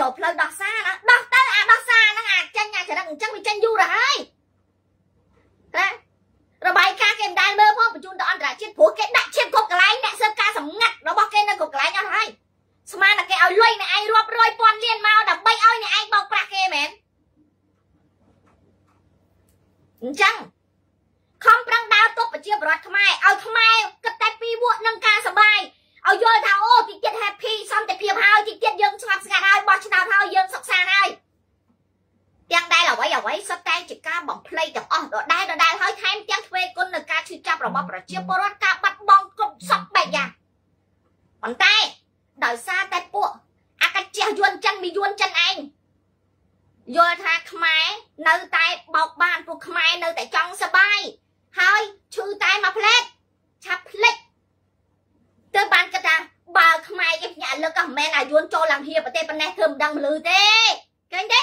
រកផ្លូវដោះសារណាដោះទៅអាដោះសារហ្នឹងអាចចេញអាចរឹកអញ្ចឹងវាចេញយូរទៅហើយណារបាយការណ៍គេមិនដែលមើលផងបញ្ជូនទៅអន្តរជាតិព្រោះគេដាក់ឈាមគ្រប់កន្លែងអ្នកស៊ើបការសម្ងាត់របស់គេនៅគ្រប់កន្លែងអស់ហើយស្មានតែគេឲ្យលុយអ្នកឯងរាប់រយពាន់លានមកដើម្បីឲ្យអ្នកឯងបោកប្រាស់គេមែនអញ្ចឹងខំប្រឹងដើរទប់ប្រជាពលរដ្ឋខ្មែរឲ្យខ្មែរគិតតែពីវក់នឹងការសបាយ ឲ្យយល់ថាអូតិចទៀត happy សន្តិភាពហើយតិចទៀតយើងស្ងប់ស្ងាត់ហើយបោះឆ្នោតហើយយើងសុខសាន្តហើយទាំងដែលអ្វីអ្វីសុទ្ធតែជាការបំភ្លៃទាំងអស់ដដែលដដែលហើយថែមទាំងធ្វើគុណនៅការឈឺចាប់របស់ប្រជាពលរដ្ឋការបាត់បង់គ្រប់សពបែបយ៉ាងប៉ុន្តែដោយសារតែពួកអកច្ចះយួនចិនមីយួនចិនឯងយល់ថាខ្មែរនៅតែបោកបានពួកខ្មែរនៅតែចង់សបាយហើយឈឺតែមួយផ្លែតឆាប់ភ្លេចទៅបានគិតថាបើខ្មែរគេភ្ញាក់ លើកក៏មិនមែនអាយួនចូលឡើងហៀប្រទេសប៉ុណ្ណេះធ្វើមិនដឹងមលឺទេឃើញទេ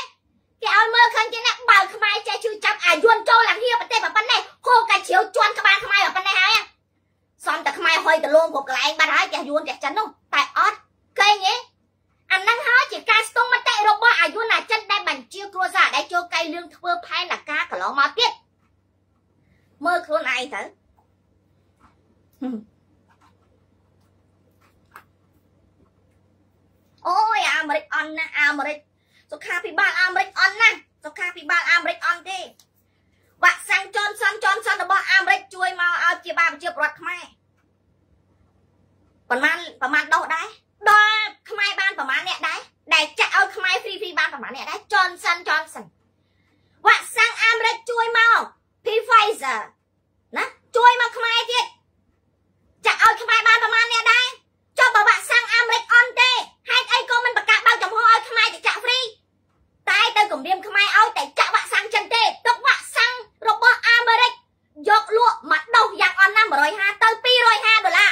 គេឲ្យមើលឃើញទេណាបើខ្មែរចេះជឿចាប់អាយួនចូលឡើងហៀប្រទេសប៉ុណ្ណេះហូកាជ្រាវជន់ក្បាលខ្មែរប៉ុណ្ណេះហើយសំតែខ្មែរហុយតលងគ្រប់កន្លែងបាត់ហើយចេះយួនចេះចិននោះតែអត់ឃើញទេអាហ្នឹងហើយជាការស្ទង់មតិរបស់អាយុណាចិនដែលបញ្ជាគ្រួសារដែលចូលកៃលឿងធ្វើផែនការកន្លងមកទៀតមើលខ្លួនឯងទៅ អូយអាមេរិកអន់ណាអាមេរិកសុខាភិបាលអាមេរិកអន់ណាសុខាភិបាលអាមេរិកអន់ទេវ៉ាក់សាំងចនសនចនសនរបស់អាមេរិកជួយមកឲ្យជាបាលប្រជាពលរដ្ឋខ្មែរប្រហែលប្រហែលដោះដែរដល់ខ្មែរបានប្រហែលអ្នកដែរដែលចាក់ឲ្យខ្មែរហ្វ្រីហ្វ្រីបានប្រហែលអ្នកដែរ Johnson Johnson វ៉ាក់សាំងអាមេរិកជួយមក Pfizer ណាជួយមកខ្មែរទៀតចាក់ឲ្យខ្មែរបានប្រហែលអ្នកដែរចុះបើវ៉ាក់សាំងអាមេរិកអន់ទេហេតុអីក៏មិនប្រកាសបើកចំហឲ្យខ្មែរទៅចាក់ហ្វ្រី តែទៅគម្រាមខ្មែរឲ្យតែចាក់វ៉ាក់សាំងចិនទេទុកវ៉ាក់សាំងរបស់អាមេរិកយកលក់មួយដុសយ៉ាងអន់ណា150ទៅ250ដុល្លារ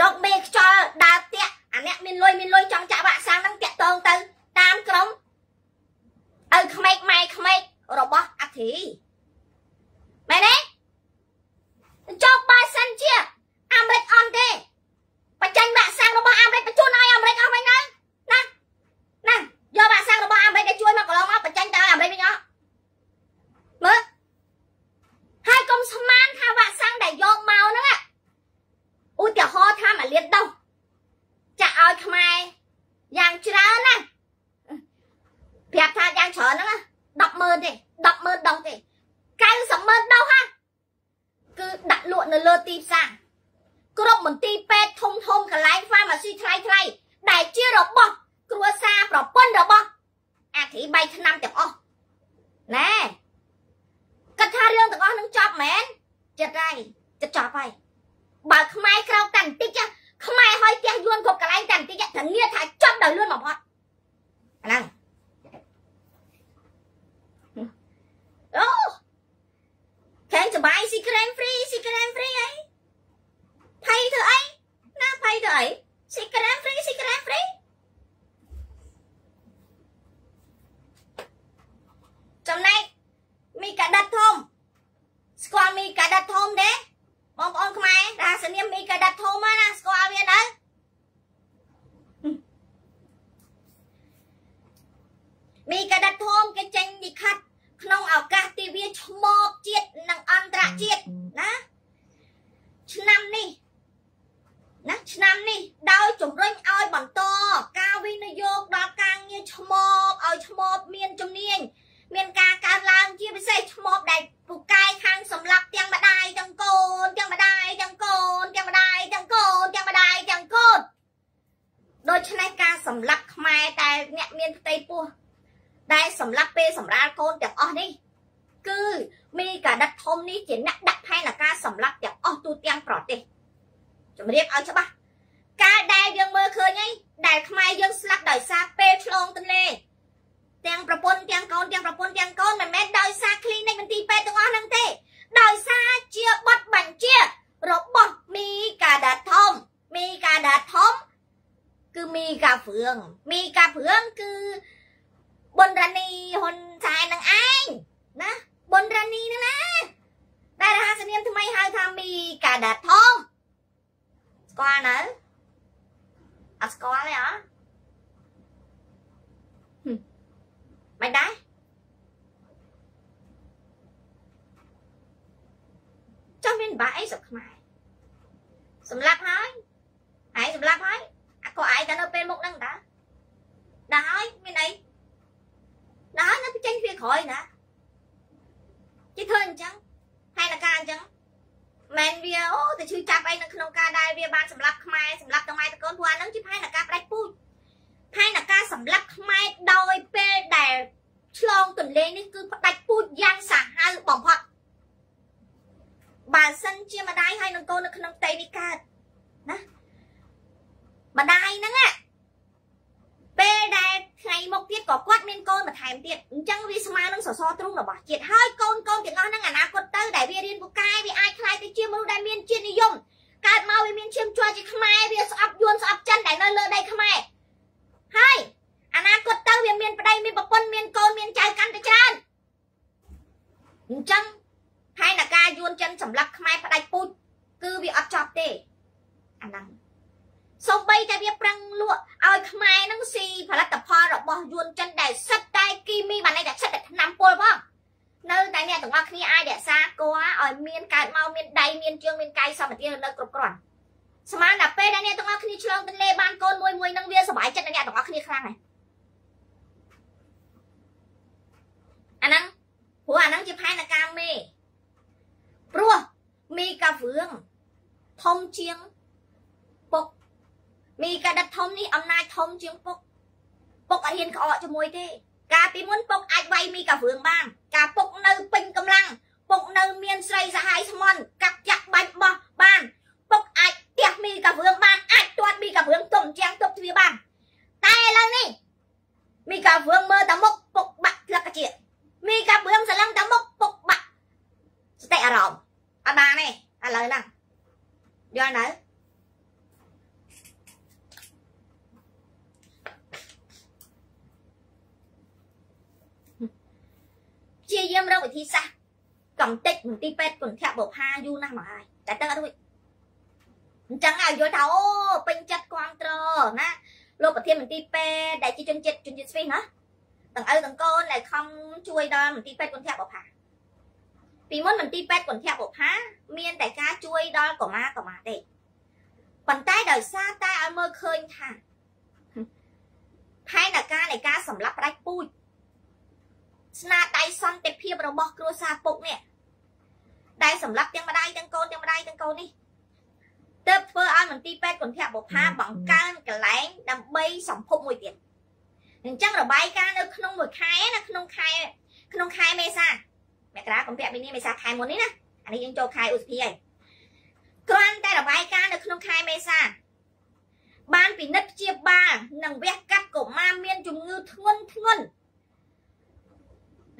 រកមេខ្យល់ដើរផ្ទះអាអ្នកមានលុយមានលុយចង់ចាក់វ៉ាក់សាំងហ្នឹងតាក់តងទៅតាមក្រុមឲ្យក្មេកម៉ែក្មេករបស់អធិមែនទេចុះបើសិនជាអាមេរិកអន់ទេបញ្ចេញវ៉ាក់សាំងរបស់អាមេរិកបញ្ជូនឲ្យអាមេរិកអស់វិញណាណាណាយកវ៉ាក់សាំងរបស់ អាមេរិកដែលជួយមកកន្លងមកបញ្ចេញទៅអាមេរិកវិញអស់មើលហើយកុំស្មានថាវ៉ាក់សាំងដែលយកមកហ្នឹងឧទាហរណ៍ថាមួយលានដុសចាក់ឲ្យខ្មែរយ៉ាងច្រើនណាប្រាប់ថាយ៉ាងច្រើនហ្នឹង100000ទេ100000ដុសទេ90000ដុសហ่ะគឺដាក់លក់នៅលើទីផ្សារគ្រប់មន្ទីរពេទ្យធំធំកន្លែង pharmacy ថ្លៃថ្លៃដែលជារបស់គ្រួសារប្រពន្ធរបស់អាគ្រី3ឆ្នាំទាំងអស់ណែគាត់ថារឿងទាំងអស់នឹងចប់មែនចិត្តហើយចិត្តចប់ហើយបើខ្មែរក្រោកតាន់បន្តិចខ្មែរហុយផ្ទះយួនគ្រប់កន្លែងតាន់បន្តិចធានាថាចប់ដោយលឿនបំផុតអាហ្នឹងអូខេងសបាយស៊ីក្រែមហ្វ្រីស៊ីក្រែមហ្វ្រីអីភ័យធ្វើអីណាភ័យធ្វើ អីស៊ីក្រែមហ្វ្រីស៊ីក្រែមហ្វ្រីចំណែកមីកាដាត់ធំស្គាល់មីកាដាត់ធំទេបងប្អូនខ្មែររាសនាមមីកាដាត់ធំណាស្គាល់វាទៅមីកាដាត់ធំគេចេញលិខិតក្នុងឱកាសទិវាឆ្មបជាតិនិងអន្តរជាតិណាឆ្នាំនេះណាឆ្នាំនេះដោយជំរុញឲ្យបន្តការវិនិយោគដល់ការងារឆ្មបឲ្យឆ្មបមានជំនាញមានការកើនឡើងជាពិសេសឆ្មបដែលពូកែខាងសម្លាប់ទាំងម្ដាយទាំងកូនទាំងម្ដាយទាំងកូនទាំងម្ដាយទាំងកូនទាំងម្ដាយទាំងកូនដូច្នេះការសម្លាប់ ខ្មែរតែអ្នកមានផ្ទៃពោះដែលសម្លាប់ពេលសម្រាលកូនទាំងអស់នេះគឺមីកាដិតធំនេះជាអ្នកដាក់ផែនការសម្លាប់ទាំងអស់ទូទាំងប្រទេសជំរាបឲ្យច្បាស់ការដែលយើងមើលឃើញហ្នឹងដែលខ្មែរយើងស្លាប់ដោយសារពេលឆ្លងទន្លេទាំងប្រពន្ធទាំងកូនទាំងប្រពន្ធទាំងកូនមិនមែនដោយសារ clinic មន្ទីរពេទ្យទាំងអស់ហ្នឹងទេដោយសារជាបទបញ្ជារបស់មីកាដាធំមីកាដាធំ គឺមីកាព្រឿងមីកាព្រឿងគឺបុនរនីហ៊ុនសែននឹងឯងណាបុនរនីហ្នឹងណាតែរហស្សនាមថ្មីហៅថាមីកាដាធំស្គាល់នៅអត់ស្គាល់ទេអមិនដែរចាំមានបាក់អីស្រុកខ្មែរសម្លាប់ហើយឯងសម្លាប់ហើយអា ក៏ឯងតែនៅពេលមុខហ្នឹងតាដល់ហើយមានអីដល់ហើយនៅចេញវាក្រោយណាជិះធ្វើអញ្ចឹងហើយលការអញ្ចឹងមែនវាអូទៅឈឺចាប់អីនៅក្នុងការដែលវាបានសម្លាប់ខ្មែរសម្លាប់ទាំងម៉ែតកូនព្រោះអានឹងជាផែនការផ្ដាច់ពូជផែនការសម្លាប់ខ្មែរដោយពេលដែលឆ្លងទន្លេនេះគឺផ្ដាច់ពូជយ៉ាងសាហាវបំផុតបើសិនជាម្ដាយហើយនឹងកូននៅក្នុងផ្ទៃនេះកើតណា ម្ដាយហ្នឹងពេលដែលថ្ងៃមុខទៀតក៏គាត់មានកូនបន្ថែមទៀតអញ្ចឹងវាស្មើនឹងសសរទ្រូងរបស់ជាតិហើយកូនកូនទាំងអស់ហ្នឹងអនាគតទៅដែលវារៀនពូកែវាអាចខ្លាយទៅជាមនុស្សដែលមានជាតិនិយមកើតមកវាមានឈាមជ័រជាខ្មែរវាស្អប់យួនស្អប់ចិនដែលនៅលើដីខ្មែរហើយអនាគតទៅវាមានប្តីមានប្រពន្ធមានកូនមានចៅកាន់តែច្រើនអញ្ចឹងហើយនការយួនចិនសម្រាប់ខ្មែរផ្ដាច់ពូជគឺវាអត់ចប់ទេអាហ្នឹងសូម្បីតែវាប្រឹងលក់ឲ្យខ្មែរនឹងស៊ីផលិតផលរបស់យួនចិនដែលសិតតែគីមីបានតែសិតតែថ្នាំពុលផងនៅតែអ្នកទាំងអស់គ្នាអាចរក្សាគួរឲ្យមានកើតមកមានដៃមានជើងមានកាយសម្បត្តិនៅគ្រប់គ្រាន់ស្មានតែពេលដែលអ្នកទាំងអស់គ្នាឆ្លងទន្លេបានកូនមួយមួយនឹងវាសុបាយចិត្តអ្នកទាំងអស់គ្នាខ្លាំងហើយអាហ្នឹងព្រោះអាហ្នឹងជាផែនការមេព្រោះមីកាវឿងធំជាងពុកមីកាដិតធំនេះអំណាចធំជាងពុកពុកអត់ហ៊ានក្អកជាមួយទេ កាលពីមុន ពុកអាចវាយមីកាវឿងបាន កាលពុកនៅពេញកម្លាំងពុកនៅមានស្រីសហាយស្មន់កាប់ចាក់បាច់បោះបានពុកអាចផ្ទះមីកាវឿងបានអាចទាត់មីកាវឿងទុំជាងទប់ទ្វាបានតែឥឡូវនេះមីកាវឿងមើលតែមុខពុកបាក់ផ្លឹកជាមីកាវឿងសឡឹងតែមុខពុកបាក់ស្ទេអារម្មណ៍អត់បានទេឥឡូវហ្នឹងយល់នៅព្យាយាមរកវិធីសាស្ត្រកំតិចមន្ទីរពេទ្យគុណធៈបុផាយូរណាស់មកហើយតែទៅអត់រួចអញ្ចឹងឲ្យយល់ថាអូពេញចិត្តគ្រប់ត្រណាលោកប្រធានមន្ទីរពេទ្យដែលជាជនជាតិជនជាតិស្វីសណាទាំងឪទាំងកូនដែលខំជួយដល់មន្ទីរពេទ្យគុណធៈបុផាពីមុនមន្ទីរពេទ្យគុណធៈបុផាមានតែការជួយ ដល់កុមារកុមារទេប៉ុន្តែដោយសារតែឲ្យមើលឃើញថាផែនការនៃការសម្លាប់ផ្ដាច់ពូជស្នាដៃសន្តិភាពរបស់គ្រួសារពុកនេះដែលសម្រាប់ទាំងម្ដាយទាំងកូនទាំងម្ដាយទាំងកូននេះទើបធ្វើឲ្យមន្ទីរពេទ្យគន្ធៈបុផាបង្កើនកន្លែងដើម្បីសម្ភពមួយទៀតអញ្ចឹងរបាយការណ៍នៅក្នុងមួយខែណាក្នុងខែក្នុងខែមេសាមករាកុម្ភៈមីនាមេសាខែមុននេះណាអានេះយើងចូលខែឧសភាហើយ គ្រាន់តែរបាយការណ៍នៅក្នុងខែមេសាបានពិនិត្យព្យាបាលនិងវះកាត់កុមារមានជំងឺធ្ងន់ធ្ងន់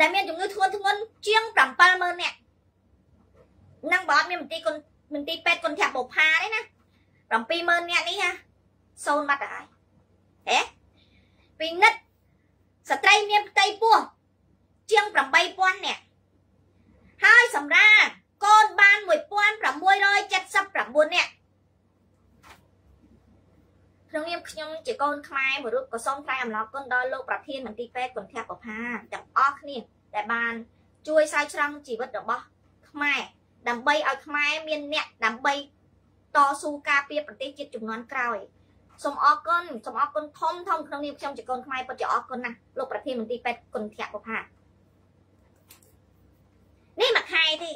ដែលមានជំងឺធ្ងន់ធ្ងន់ជាង70000នាក់នឹងបើអត់មានមន្ទីរគុណមន្ទីរពេទ្យគុណធៈបុផាទេណា70000នាក់នេះណាសូនបាត់ទៅហើយហេពិនិត្យស្ត្រីមានផ្ទៃពោះជាង8000នាក់ហើយសម្រាប់ កូនបាន1679នាក់ក្នុងនាមខ្ញុំជាកូនខ្មែរមួយរូបក៏សូមថ្លែងអំណរគុណដល់លោកប្រធានមន្ទីរពេទ្យគុណធៈប្រផាទាំងអស់គ្នាដែលបានជួយស្រោចស្រង់ជីវិតរបស់ខ្មែរដើម្បីឲ្យខ្មែរមានអ្នកដើម្បីតស៊ូការពារប្រទេសជាតិចំនួនក្រោយសូមអរគុណសូមអរគុណធំធំក្នុងនាមខ្ញុំជាកូនខ្មែរពិតជាអរគុណណាស់លោកប្រធានមន្ទីរពេទ្យគុណធៈប្រផានេះមួយខែទេ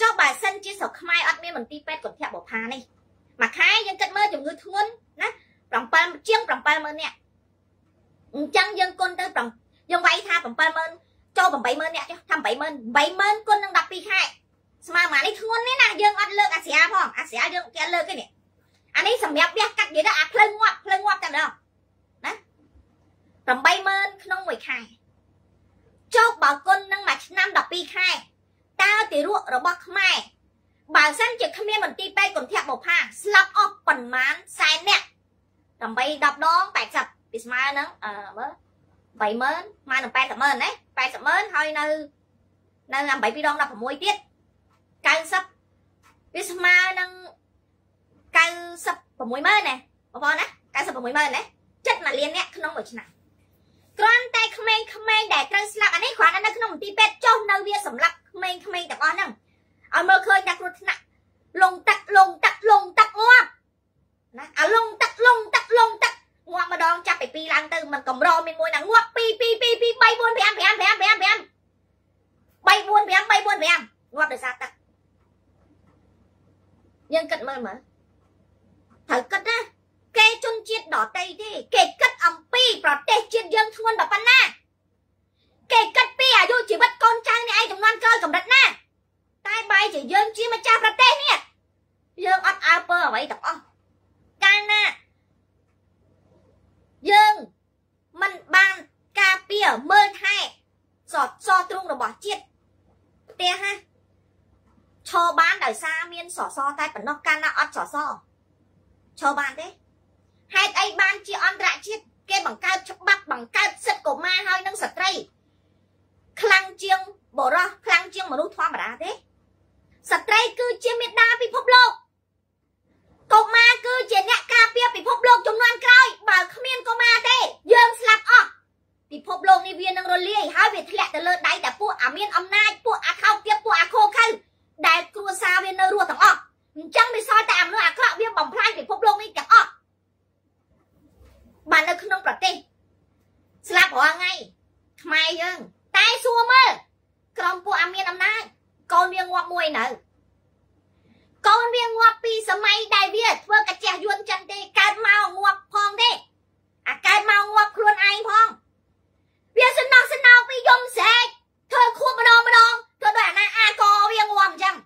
ចុះបើសិនជាស្រុកខ្មែរអត់មានមន្ទីរពេទ្យគុណធៈបុផានេះមួយខែយើងគិតមើលជំងឺធ្ងន់ណា7ជាង70000នាក់អញ្ចឹងយើងគុណទៅយើងវាយថា70000ចូល80000នាក់ចុះថា80000 80000គុណនឹង12ខែស្មើមកនេះធ្ងន់នេះណាយើងអត់លើកអាស្រាផងអាស្រាយើងគេលើកទេនេះអានេះសម្រាប់វះកាត់និយាយទៅអាភ្លើងងាប់ភ្លើងងាប់តែម្ដងណា80000ក្នុងមួយខែចោកបើគុណនឹងមួយឆ្នាំ12ខែ តើទារករបស់ខ្មែរបើសិនជាគ្មានមន្ទីរពេទ្យកុនធៈបុផាស្លាប់អស់ប៉ុន្មានសែនអ្នកដើម្បី10ដង80ពីស្មើនឹងអឺមើល30000ស្មើនឹង80000ណា80000ហើយនៅនៅ8 2ដង16ទៀត90វាស្មើនឹង96ម៉ឺនណាបងប្អូនណា96ម៉ឺនណាចិត្តមួយលានអ្នកក្នុងមួយឆ្នាំ គ្រាន់តែក្មេងៗដែលត្រូវស្លាប់អានេះគ្រាន់តែនៅក្នុងមន្ទីរពេទ្យចុះនៅវាសម្រាប់ក្មេងៗទាំងអស់ហ្នឹងឲ្យមើលឃើញតែគ្រោះថ្នាក់លងទឹកលងទឹកលងទឹកងាប់ណាអាលងទឹកលងទឹកលងទឹកងាប់ម្ដងចាប់ពី2ឡើងទៅมันកម្រមានមួយណាងាប់2 2 2 2 3 4 5 5 5 5 5 3 4 5 3 4 5 3 4 5ងាប់ដោយសារទឹកយើងគិតមើលមើលត្រូវគិតណាគេ ជនជាតិដតីទេគេគិតអំពី ប្រទេសជាតិយើងធ្ងន់ដល់ប៉ុណ្ណាគេគិតពីអាយុជីវិតកូនចៅនេះឯងចំនួនក្រោយកម្រិតណា តែបែរជាយើងជាម្ចាស់ប្រទេសនេះយើងអត់អើពើអ្វីទាំងអស់កាលណាយើងមិនបានការពារមើលថែសតសទ្រង់របស់ជាតិផ្ទះណាឈរបានដោយសារមានសសតែប៉ុណ្ណោះកាលណាអត់សសឈរបានទេ ហេតុអីបានជាអន្តរជាតិគេបង្កើតច្បាប់បង្កើតសិទ្ធិកុមារហើយនឹងស្ត្រីខ្លាំងជាងបរោះខ្លាំងជាងមនុស្សធម្មតាទេស្ត្រីគឺជាមេដាពិភពលោកកុមារគឺជាអ្នកការពារពិភពលោកចំនួនក្រោយបើគ្មានកុមារទេយើងស្លាប់អស់ពិភពលោកនេះវានឹងរលាយហើយវាធ្លាក់ទៅលើដៃតែពួកអាមានអំណាចពួកអាខោទាបពួកអាខោខៅដែលគ្រួសារវានៅរស់ទាំងអស់អញ្ចឹងវាសល់តែអាមនុស្សអាក្រក់វាបំផ្លាញពិភពលោកនេះទាំងអស់ បាននៅក្នុងប្រទេសស្លាប់រាល់ថ្ងៃខ្មែរយើងតែសួរមើលក្រុមពួកអាមានអំណាចកូនវាងាប់មួយនៅកូនវាងាប់ពីសម័យដែលវាធ្វើកាជះយួនចិនទេកើតមកងាប់ផងទេអាកើតមកងាប់ខ្លួនឯងផងវាសំណោះសំណោពីយំស្រែកធ្វើខួបម្ដងម្ដងធ្វើដោយអាណាអាកវាងាប់អញ្ចឹង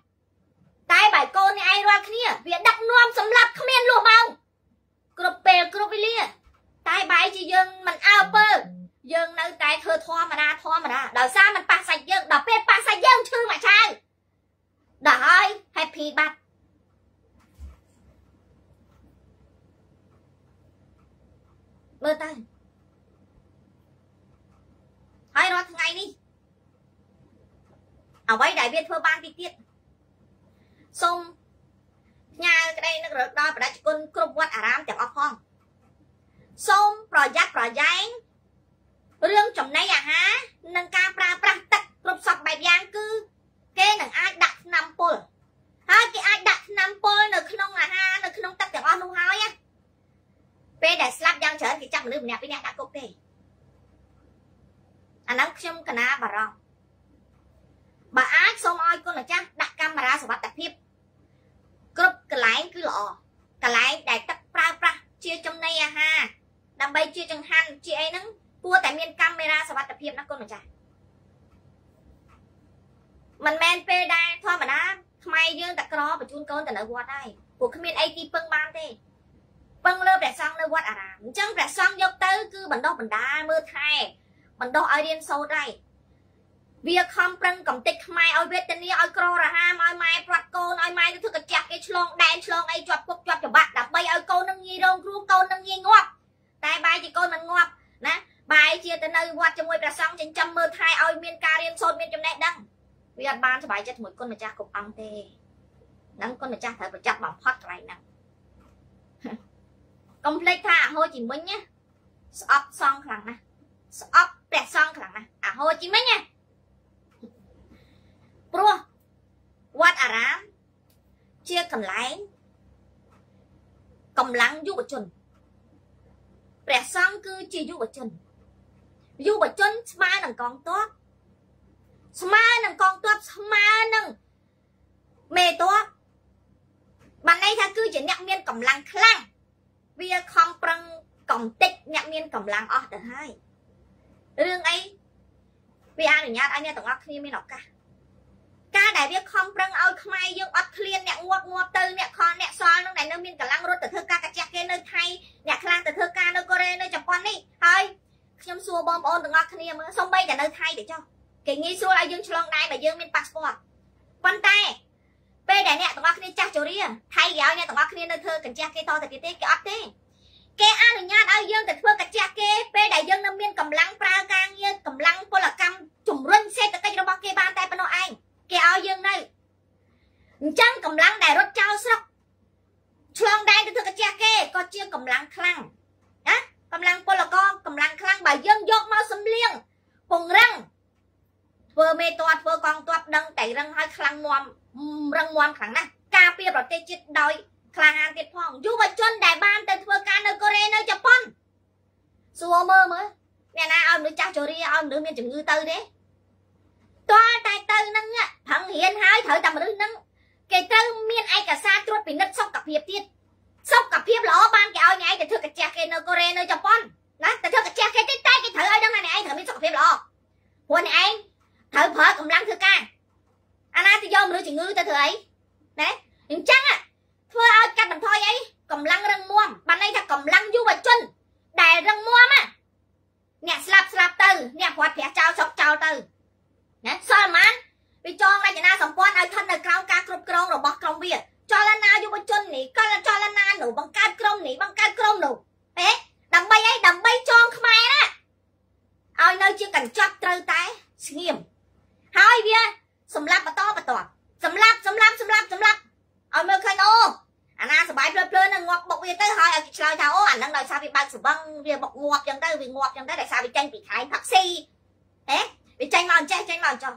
តែបើកូននេះឯងរាល់គ្នាវាដឹកនាំសម្លាប់គ្មានលួសមកគ្រប់ពេលគ្រប់វេលាតែបែរ ជាយើងមិនអើពើយើងនៅតែធ្វើធម្មតាធម្មតាដោយសារมันប៉ះសាច់យើងដល់ពេលប៉ះសាច់យើងឈឺមួយឆាវដល់ហើយ happy បាត់មើលទៅហើយរាល់ថ្ងៃនេះអ្វីដែលវាធ្វើបានទីទៀតសូមផ្ញើក្តីនឹករកដល់បដិគុណគ្រប់វត្តអារាមទាំងអស់ផង សូមប្រយ័ត្នប្រយែងរឿងចំណីអាហារនិងការប្រើប្រាស់ទឹកគ្រប់សពបែបយ៉ាងគឺ គេនឹងអាចដាក់ថ្នាំពុលហើយគេអាចដាក់ថ្នាំពុលនៅក្នុងអាហារនៅក្នុងទឹកទាំងអស់នោះហើយពេលដែលស្លាប់យ៉ាងច្រើនគេចាប់មនុស្សម្នាក់ពីរនាក់ដាក់គុកទេអាហ្នឹងខ្ញុំកណាបារម្ភបើអាចសូមឲ្យគុណម្ចាស់ដាក់កាមេរ៉ាសវត្ថភាពគ្រប់កន្លែងគឺល្អកន្លែងដែលទឹកប្រើប្រាស់ជាចំណីអាហារ ដើម្បីជាចង្ហាន់ជាអីហ្នឹងគួរតែមានកាមេរ៉ាសវត្ថភាពណាគុណម្ចាស់មិនមែនពេលដែលធម្មតាខ្មែរយើងតែក្របញ្ជូនកូនទៅនៅវត្តហើយពួកគ្មានអីទីពឹងបានទេពឹងលើព្រះសង្ឃនៅវត្តអារាមអញ្ចឹងព្រះសង្ឃយកទៅគឺបណ្ដោះបណ្ដាមើលថែបណ្ដោះឲ្យរៀនសូត្រហើយវាខំប្រឹងកំតិចខ្មែរឲ្យវេទនាឲ្យក្ររហាមឲ្យម៉ែព្រាត់កូនឲ្យម៉ែទៅធ្វើកញ្ចាក់គេឆ្លងដែនឆ្លងអីជាប់គុកជាប់ច្បាក់ដើម្បីឲ្យកូននឹងងាយរងគ្រោះកូននឹងងាយងាប់ តែបាយជាកូនមិនងាប់ណាបាយជាទៅនៅវត្តជាមួយព្រះសង្ឃចិញ្ចឹមមើលថែឲ្យមានការរៀនសូត្រមានចំណេះដឹងវាអត់បានសុបាយចិត្តជាមួយគុណម្ចាស់គ្រប់អង្គទេហ្នឹងគុណម្ចាស់ត្រូវប្រចាំបំផុតកន្លែងហ្នឹងកុំភ្លេចថាអាហូជីមិញណាស្អប់សង្ឃខ្លាំងណាស់ស្អប់ព្រះសង្ឃខ្លាំងណាស់អាហូជីមិញណាព្រោះវត្តអារាមជាកន្លែងកម្លាំងយុវជន ព្រះសង្ឃគឺជាយុវជនយុវជនស្មើនឹងកងទ័ពស្មើនឹងកងទ័ពស្មើនឹងមេទ័ពបានន័យថាគឺជាអ្នកមានកម្លាំងខ្លាំងវាខំប្រឹងកំតិចអ្នកមានកម្លាំងអស់ទៅហើយរឿងអីវាអនុញ្ញាតឲ្យអ្នកទាំងអស់គ្នាមានឱកាសការដែលវាខំប្រឹងឲ្យខ្មែរយើងអត់ឃ្លានអ្នកងាប់ងាប់ទៅអ្នកខនអ្នកសល់នឹងដែលនៅមានកម្លាំងរត់ទៅធ្វើការកាច់គេនៅថៃអ្នកខ្លះទៅធ្វើការនៅកូរ៉េនៅជប៉ុននេះហើយខ្ញុំសួរបងប្អូនទាំងអស់ គ្នាមើលសូម្បីតែនៅថៃទៅចុះគេងាយស្រួលឲ្យយើងឆ្លងដែរបើយើងមានប៉ាសពតប៉ុន្តែពេលដែលអ្នកទាំងអស់គ្នាចាស់ជរាថៃគេឲ្យអ្នកទាំងអស់គ្នានៅធ្វើកញ្ចះគេតទៅទៀតទេគេអត់ទេគេអនុញ្ញាតឲ្យយើងទៅធ្វើកញ្ចះគេពេលដែលយើងនៅមានកម្លាំងប្រើការងារកម្លាំងពលកម្មជំរុញសេដ្ឋកិច្ចរបស់គេបានតែប៉ុណ្ណោះឯងគេឲ្យយើងនៅអញ្ចឹងកម្លាំងដែលរត់ចោលស្រុកឆ្លងដែនទៅធ្វើកញ្ចះគេក៏ជាកម្លាំងខ្លាំងណា កម្លាំងពលករកម្លាំងខ្លាំងបើយើងយកមកសំលៀងពង្រឹងធ្វើមេតតធ្វើកងទ័ពដឹងតែរឹងឲ្យខ្លាំងមាំរឹងមាំខ្លាំងណាស់ការពារប្រទេសជាតិដោយក្លាហានទៀតផងយុវជនដែលបានទៅធ្វើការនៅកូរ៉េនៅជប៉ុនសួរមើលមើលអ្នកណាឲ្យមនុស្សចាស់ជរាឲ្យមនុស្សមានជំងឺទៅទេតើតែទៅនឹងប្រឹងរៀនហើយត្រូវតែមនុស្សនឹងគេត្រូវមានឯកសារត្រួតពិនិត្យសុខភាពទៀត សុខភាពល្អបានគេឲ្យអ្នកឯងទៅធ្វើកាជះគេនៅកូរ៉េនៅជប៉ុនណាទៅធ្វើកាជះគេទេតែគេត្រូវឲ្យដឹងថាអ្នកឯងត្រូវមានសុខភាពល្អព្រោះអ្នកឯងត្រូវប្រើកម្លាំងធ្វើការអាណាទៅយកមនុស្សជំងឺទៅធ្វើអីណាអញ្ចឹងធ្វើឲ្យកាត់បន្ថយអីកម្លាំងរឹងមាំបានន័យថាកម្លាំងយុវជន ដែលរឹងមាំណាអ្នកស្លាប់ស្លាប់ទៅអ្នកព្រាត់ប្រាសចោលសុកចោលទៅណាសល់ម៉ានវាចងរចនាសម្ព័ន្ធឲ្យស្ថិតនៅក្រោមការគ្រប់គ្រងរបស់ក្រុមវា ចលនាយុវជននេះកលចលនានោះបង្កើតក្រុមនេះបង្កើតក្រុមនោះហេដើម្បីអីដើម្បីចងខ្មែរណាឲ្យនៅជាកញ្ចប់ត្រូវតែស្ងៀមហើយវាសម្រាប់បន្តបន្តសម្រាប់សម្រាប់សម្រាប់សម្រាប់ឲ្យមើលឃើញអូអាណាសបាយភ្លើភ្លើនឹងងាប់បុកវាទៅហើយឲ្យឆ្លើយថាអូអានឹងដោយសារវាបើកស្បឹងវាបុកងាប់ចឹងទៅវាងាប់ចឹងទៅដោយសារវាចាញ់ពីខែងផាក់ស៊ីហេវាចាញ់មកអញ្ចេះចាញ់មកអញ្ចោះ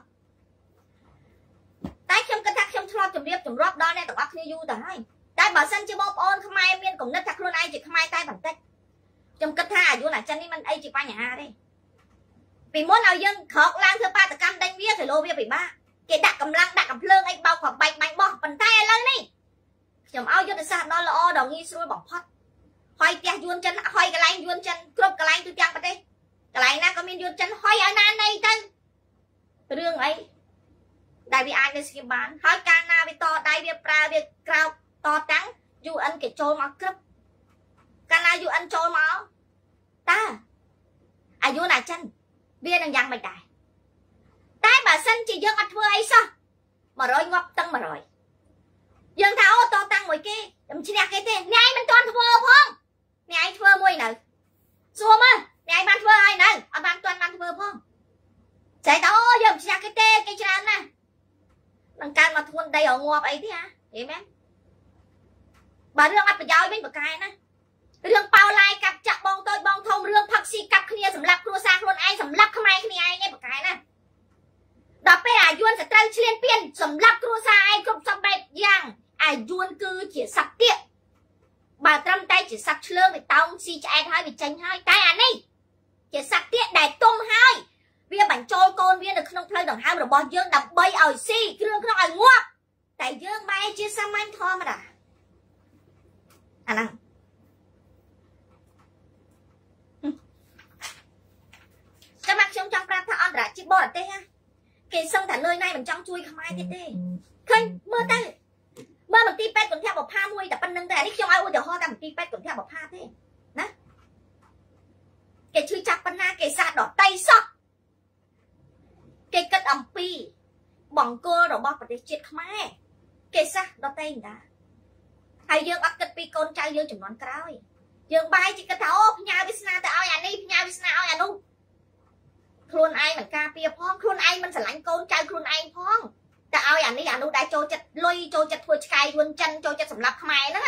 តែខ្ញុំគិតថាខ្ញុំធ្លាប់ជម្រាបជម្រាបដល់អ្នកទាំងអស់គ្នាយូរទៅហើយតែបើសិនជាបងប្អូនខ្មែរមានគំនិតថាខ្លួនឯងជាខ្មែរតែបន្តិចខ្ញុំគិតថាអាយុអាចិននេះមិនអីជាបញ្ហាទេពីមុនឲ្យយើងក្រោកឡើងធ្វើបាតកម្មដេញវាគីឡូវាពិបាកគេដាក់កម្លាំងដាក់កំភ្លើងអីបោកប្របែកបាញ់បោះប៉ុន្តែឥឡូវនេះខ្ញុំឲ្យយុទ្ធសាស្ត្រដ៏ល្អដ៏ងាយស្រួលបំផុតហើយផ្ទះយួនចិនហើយកន្លែងយួនចិនគ្រប់កន្លែងទូទាំងប្រទេសកន្លែងណាក៏មានយួនចិនហើយឲ្យណានៃទៅរឿងអី ដែលវាអាចនៅស្គីបានហើយកាលណាវាតដៃវាប្រើវាក្រោកតតាំង UN គេចូលមកគ្រប់កាលណា UN ចូលមកតើអាយុណាចិនវានឹងយ៉ាងម៉េចដែរតែបើសិនជាយើងអត់ធ្វើអីសោះ100ងាប់តឹង100យើងថាអូតតាំងមួយគេខ្ញុំឈ្នះគេទេអ្នកឯងមិនទាន់ធ្វើផងអ្នកឯងធ្វើមួយនៅសួរមើលអ្នកឯងបានធ្វើហើយនៅអត់បានទាន់បានធ្វើផងចែកអូយើងឈ្នះគេទេគេច្រើនណាស់ នឹងកើតមកធ្ងន់ដីរងាប់អីទេហ៎ហេមែនបើរឿងអត់ប្រយោជន៍វិញបកកែណារឿងប៉ៅឡាយកាប់ចាក់បងតូចបងធំរឿងផឹកស៊ីកាប់គ្នាសម្រាប់គ្រួសារខ្លួនឯងសម្រាប់ខ្មែរគ្នាឯងឯងបកកែណាដល់ពេលអាយួនសត្រូវឆ្លៀនពៀនសម្រាប់គ្រួសារឯងគ្រប់សពបែបយ៉ាងអាយួនគឺជាសត្វទៀតបើត្រឹមតែជាសត្វឆ្លើងវាតោងស៊ីឆ្អែតហើយវាចេញហើយតែអានេះជាសត្វទៀតដែលទុំហើយ វាបញ្ចូលកូនវានៅក្នុងផ្លូវដង្ហើមរបស់យើងដើម្បីឲ្យស៊ីគ្រឿងក្នុងឲ្យងាប់តែយើងបែរជាសាមញ្ញធម្មតាអាហ្នឹងចាំមកខ្ញុំចង់ប្រាប់ថាអន្តរជាតិបរទេសគេសឹងតែនឿយណាយមិនចង់ជួយខ្មែរទៀតទេឃើញមើលទៅមើលមន្ទីរពេទ្យកុនធាបុផាមួយតែប៉ុណ្្នឹងតែនេះខ្ញុំឲ្យឧទាហរណ៍តែមន្ទីរពេទ្យកុនធាបុផាទេណាគេជួយចាប់ប៉ុណ្ណាគេសាដតៃសោះ គេគិតអំពី បង្គោលរបស់ប្រទេសជាតិខ្មែរគេសះដតេងតាហើយយើងអត់គិតពីកូនចៅយើងចំនួនក្រោយយើងបាយជាគិតថាអូផ្ញើវាសនាទៅឲ្យអានេះផ្ញើវាសនាឲ្យអានោះខ្លួនឯងមិនការពារផងខ្លួនឯងមិនស្រឡាញ់កូនចៅខ្លួនឯងផងតែឲ្យអានេះអានោះដែលចូលចិត្តលុយចូលចិត្តធ្វើឆ្កែយួនចិនចូលចិត្តសម្លាប់ខ្មែរហ្នឹង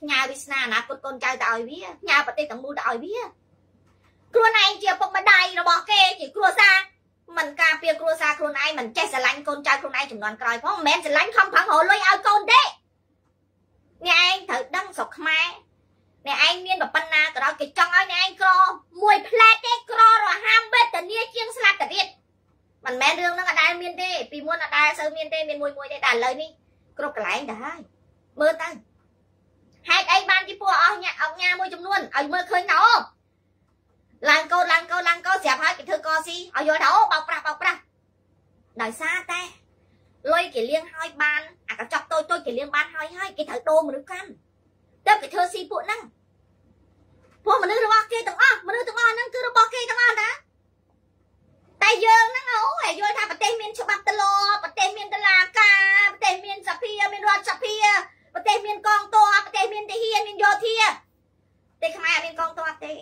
ផ្ញើវាសនាអនាគតកូនចៅទៅឲ្យវាផ្ញើប្រទេសទាំងមូលទៅឲ្យវាខ្លួនឯងជាពុកម្ដាយរបស់គេជាគ្រួសារ មិនការពារគ្រួសារខ្លួនឯងមិនចេះស្រឡាញ់កូនចៅខ្លួនឯងចំនួនក្រោយផងមិនមែនស្រឡាញ់ខំប្រឹងរលុយឲ្យកូនទេអ្នកឯងត្រូវដឹងស្រុកខ្មែរអ្នកឯងមានប៉ុណ្ណាក៏ដោយគេចង់ឲ្យអ្នកឯងក្រមួយផ្លែទេក្ររហាមវេទនាជាងស្លាប់ទៅទៀតមិនមែនរឿងហ្នឹងអត់ដែលមានទេពីមុនអត់ដែលសូវមានទេមានមួយមួយទេតែឥឡូវនេះគ្រប់កន្លែងទៅហើយមើលទៅហេតុអីបានជាពួកអស់ញ៉ាអង្ញាមួយចំនួនឲ្យមើលឃើញថាអូ ឡើងកោតឡើងកោតឡើងកោតស្រាប់ហើយគេធ្វើកស៊ីឲ្យយល់ថាអូបោកប្រាស់បោកប្រាស់ដោយសារតែលុយគេលៀងហើយបានអាកញ្ចក់តូចតូចគេលៀងបានហើយហើយគេត្រូវដូរមនុស្សកាន់ទៅគេធ្វើស៊ីពួកហ្នឹងពួកមនុស្សរបស់គេទាំងអស់មនុស្សទាំងអស់ហ្នឹងគឺរបស់គេទាំងអស់ណាតែយើងហ្នឹងអូយយល់ថាប្រទេសមានច្បាប់ទលាប់ប្រទេសមានតឡាការប្រទេសមានសភាមានរដ្ឋសភាប្រទេសមានកងទ័ពប្រទេសមានទាហានមានយោធាតែខ្មែរអត់មានកងទ័ពទេ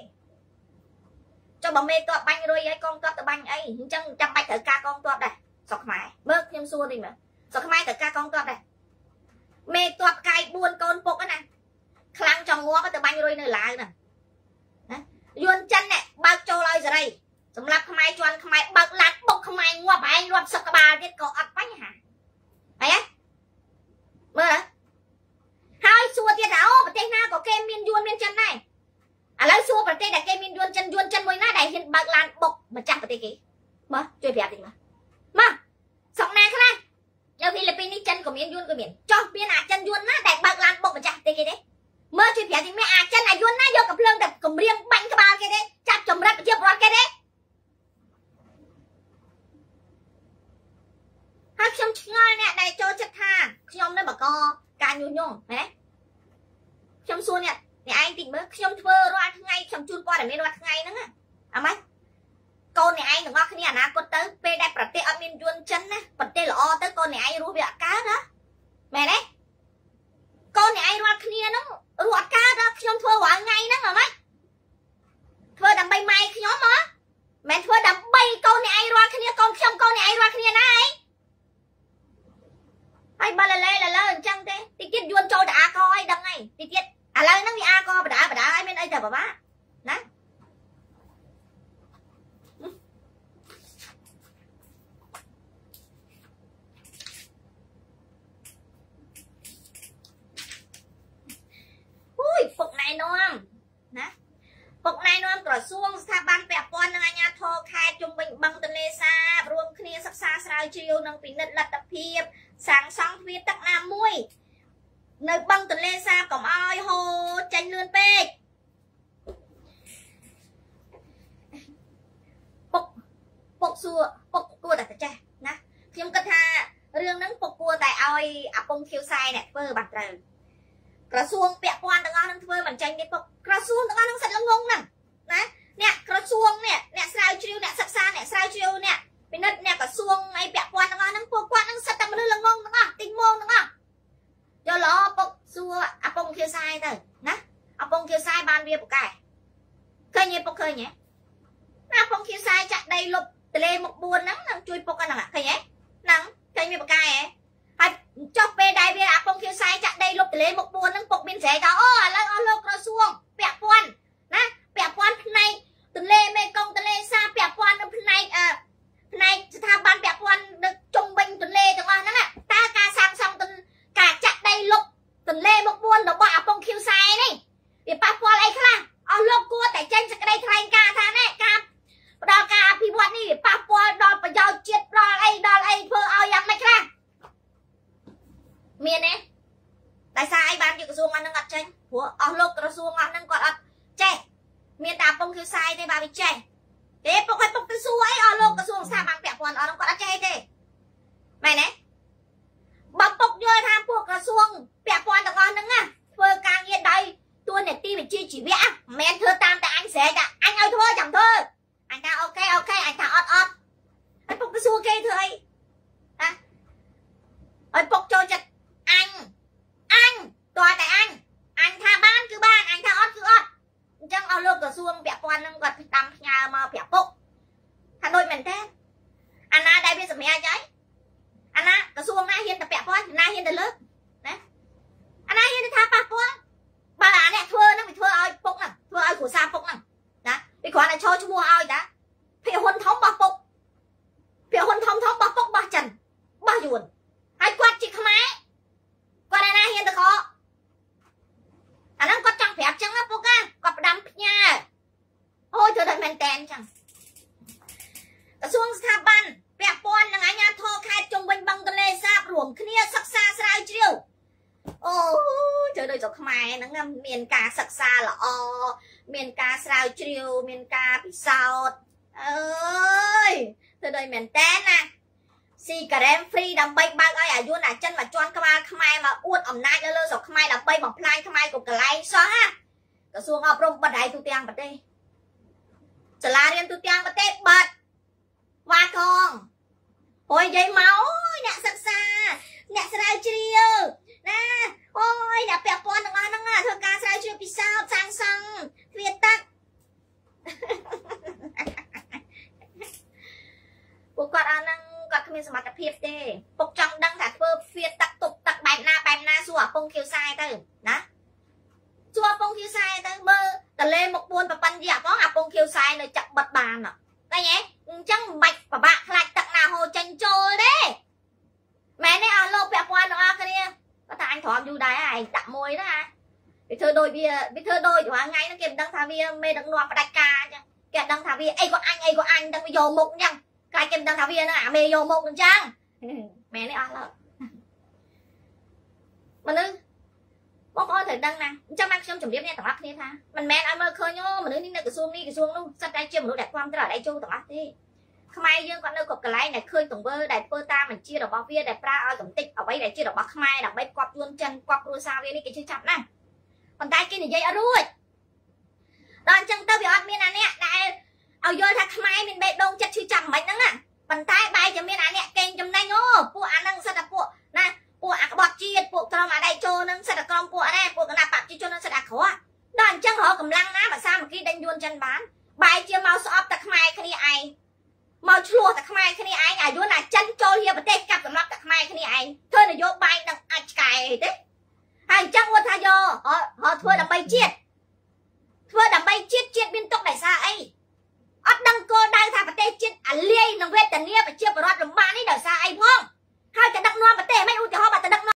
ចុះបើមេតបបាញ់រុយឲ្យកងទ័ពទៅបាញ់ អីអញ្ចឹងចាំបាច់ត្រូវការកងទ័ពដែរស្រុកខ្មែរមើលខ្ញុំសួរនេះមើលស្រុកខ្មែរត្រូវការកងទ័ពដែរ វសាយទៅណាអាពងខៀវសាយបានវាប្រកែឃើញទេពុកឃើញទេណាពងខៀវសាយចាក់ដីលុបទលេមុខ4ហ្នឹងនឹងជួយពុកហ្នឹងឃើញទេហ្នឹងឃើញវាប្រកែហ៎ហើយចុះពេលដែលវាអាពងខៀវសាយចាក់ដីលុបទលេមុខ4ហ្នឹងពុកមានស្រែកថាអូឥឡូវអស់លោកក្រសួងពាក់ព័ន្ធណាពាក់ព័ន្ធផ្នែកទលេមេគង្គទលេសាពាក់ព័ន្ធនឹងផ្នែកអឺផ្នែកស្ថាប័នពាក់ព័ន្ធនៅជុំវិញទន្លេទាំងអស់ហ្នឹងតើការសាងសង់ការចាក់ដីលុប ទន្លេមុខ4របស់អាពងខៀវសាយនេះវាប៉ះពាល់អីខ្លះអស់លោកគួរតែចេញសេចក្តីថ្លែងការណ៍ថាណែការផ្ដល់ការអភិវឌ្ឍនេះវាប៉ះពាល់ដល់ប្រយោជន៍ជាតិដល់អីដល់អីធ្វើឲ្យយ៉ាងម៉េចខ្លះមានទេតែសារអីបានយកក្រសួងអស់ហ្នឹងអត់ចេញព្រោះអស់លោកក្រសួងអស់ហ្នឹងគាត់អត់ចេះមានតែពងខៀវសាយទេបាទវាចេះទេពុកឲ្យពុកទៅសួរអីអស់លោកក្រសួងស្ថាប័នពាក់ព័ន្ធអស់ហ្នឹងគាត់អត់ចេះទេមែនទេ បើពុកយល់ថាពួកក្រសួងពាក់ព័ន្ធទាំងអស់ហ្នឹងណាធ្វើការងារដោយតួនាទីវិជ្ជាជីវៈមិនមែនធ្វើតាមតែអញស្រែកថាអញឲ្យធ្វើចាំធ្វើអញថា OK OK អញថាអត់អត់ហើយពុកទៅសួរគេធ្វើអីណាហើយពុកចូលចិត្តអញអញគឺតែអញអញថាបានគឺបានអញថាអត់គឺអត់អញ្ចឹងអស់លោកក្រសួងពាក់ព័ន្ធហ្នឹងគាត់ផ្ដាំផ្ញើមកប្រាប់ពុកថាដូចមែនទេអាណាដែលវាសម្រាប់ហើយ អាណាក្រសួងណាហ៊ានតែពាក់ព័ន្ធណាហ៊ានតែលើកណាអាណាហ៊ានតែថាប៉ះពាល់បើអាអ្នកធ្វើហ្នឹងវាធ្វើឲ្យពុកហ្នឹងធ្វើឲ្យគ្រួសារពុកហ្នឹងណាវាគ្រាន់តែឈរឈ្មោះឲ្យតាភាគហ៊ុនធំរបស់ពុកភាគហ៊ុនធំធំរបស់ពុករបស់ចិនរបស់យួនហើយគាត់ជាខ្មែរគាត់ឯណាហ៊ានទៅខកអាហ្នឹងគាត់ចង់ប្រាប់ចឹងណាពុកគាត់ផ្ដាំផ្ញើអូយធ្វើតែមែនតែនចឹងក្រសួងស្ថាប័នពាក់ព័ន្ធនឹងអាជ្ញាធរខេត្តជុំវិញបឹងទន្លេសាបរួមគ្នាសិក្សាស្រាវជ្រាវអូធ្វើដូចស្រុកខ្មែរហ្នឹងមានការសិក្សាល្អមានការស្រាវជ្រាវមានការពិសោធន៍អើយធ្វើដូចមែនតើណាស៊ីការ៉េមហ្វ្រីដើម្បីបើកឲ្យអាយុនអាចិនមកជន់ក្បាលខ្មែរមកអួតអំណាចនៅលើស្រុកខ្មែរដើម្បីបំផ្លាញខ្មែរគ្រប់កន្លែងសោះណាក្រសួងអប់រំបិទហើយទូទាំងប្រទេសសាលារៀនទូទាំងប្រទេសបិទវ៉ាកងអូយនិយាយមកអ្នកសិក្សាអ្នកស្រាវជ្រាវណាអូយអ្នកពាក់ព័ន្ធទាំងអស់ហ្នឹងធ្វើការស្រាវជ្រាវពិសោធន៍សាងសង់ទ្វាទឹកពួកគាត់អាហ្នឹងគាត់គ្មាន សមត្ថភាពទេពុកចង់ដឹងថាធ្វើទ្វាទឹកទប់ទឹកបែបណាបែបណាសួរអាពងខៀវសាយទៅណាសួរអាពងខៀវសាយទៅមើលតលេមកពួនប្រប៉ិនយីអាផងអាពងខៀវសាយនៅចាក់បិទបានឃើញទេអញ្ចឹងមិនបាច់ពិបាកខ្លាចទឹកណាហូរចេញចូលទេមែនទេអស់លោកពាក់ព័ន្ធទាំងអស់គ្នាគាត់ថាអញទ្រាំយូរដែរឯងដាក់មួយណាវាធ្វើដូចវាវាធ្វើដូចរាល់ថ្ងៃហ្នឹងគេមិនដឹងថាវាមេដឹកនាំផ្ដាច់ការអញ្ចឹងគេដឹងថាវាអីក៏អញអីក៏អញដឹងវាយកមុខអញ្ចឹង ខ្លាចគេមិនដឹងថាវាហ្នឹងអាមេយកមុខអញ្ចឹងមែនទេអស់លោកមនុស្សបងប្អូនត្រូវដឹងណាអញ្ចឹងបានខ្ញុំជម្រាបអ្នកទាំងអស់គ្នាថាមិនមែនឲ្យមើលឃើញអូមនុស្សនេះនៅក្រសួងនេះក្រសួងនោះសិតតែជាមនុស្សដែលគ្រប់ត្រអត់ឯចូលទាំងអស់ទេខ្មែរយើងគាត់នៅគ្រប់កន្លែងដែលឃើញទង្វើដែលធ្វើតាមបញ្ជារបស់វាដែលប្រើឲ្យកំតិចអ្វីដែលជារបស់ខ្មែរដើម្បីគាត់ជួនចិនគាត់គ្រួសារវានេះគេជឿចាប់ណាស់ប៉ុន្តែគេនិយាយអត់រួចដល់អញ្ចឹងទៅវាអត់មានអាអ្នកដែល ឲ្យយល់ថាខ្មែរមានបេះដូងចិត្តឈឺចាប់មិនហ្នឹងណាប៉ុន្តែបែរជាមានអាអ្នកកេងចំណេញអូពួកអាហ្នឹងសិតតែពួកណាពួកអាក្បត់ជាតិពួកក្រុមអាដៃចូលហ្នឹងសិតតែក្រុមពួកអណែពួកគណៈបព្វជិជនហ្នឹងសិតតែក្រក់ដល់អញ្ចឹងរកកម្លាំងណាភាសាមគ្គីដេញយួនចិនបានបែរជាមកស្អប់តែខ្មែរគ្នាឯងមកឆ្លោះតែខ្មែរគ្នាឯងអាយុណាចិនចូលហៀប្រទេសកាប់សម្រាប់តែខ្មែរគ្នាឯងធ្វើនយោបាយនឹងអាចឆ្កែអីទេហើយអញ្ចឹងគាត់ថាយកហៅធ្វើដើម្បីជាតិធ្វើដើម្បីជាតិជាតិមានទុកដោយសារអី អត់ដឹងគោលដៅថាប្រទេសជាតិអាលីយនិងវេទនាប្រជាពលរដ្ឋលំបាកនេះដោយសារអីផងហើយទៅដឹកនាំប្រទេសមិនឧទាហរណ៍បើទៅដឹកនាំ